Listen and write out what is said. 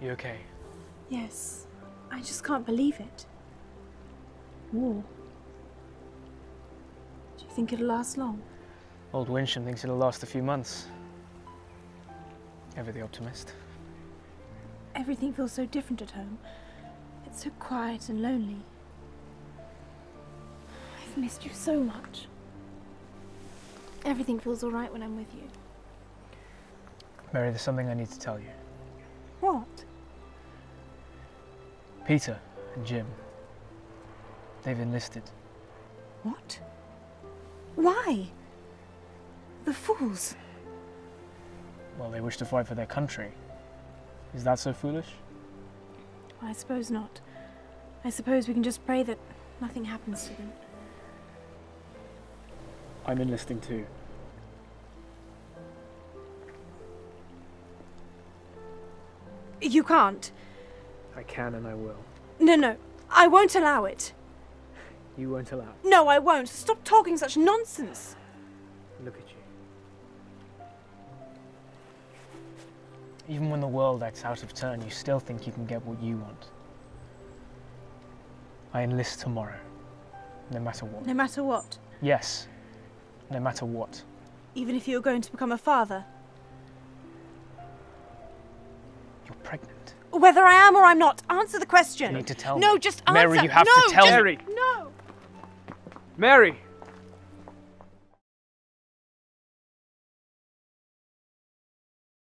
You okay? Yes. I just can't believe it. War. Do you think it'll last long? Old Winsham thinks it'll last a few months. Ever the optimist. Everything feels so different at home. It's so quiet and lonely. I've missed you so much. Everything feels alright when I'm with you. Mary, there's something I need to tell you. What? Peter and Jim, they've enlisted. What? Why? The fools. Well, they wish to fight for their country. Is that so foolish? I suppose not. I suppose we can just pray that nothing happens to them. I'm enlisting too. You can't. I can and I will. No, no. I won't allow it. You won't allow. it. No, I won't. Stop talking such nonsense. Look at you. Even when the world acts out of turn, you still think you can get what you want. I enlist tomorrow, no matter what. No matter what. Yes, no matter what. Even if you're going to become a father. You're pregnant. Whether I am or I'm not, answer the question. You need to tell no, me. just answer. Mary, you have no, to tell just- me. No. Mary!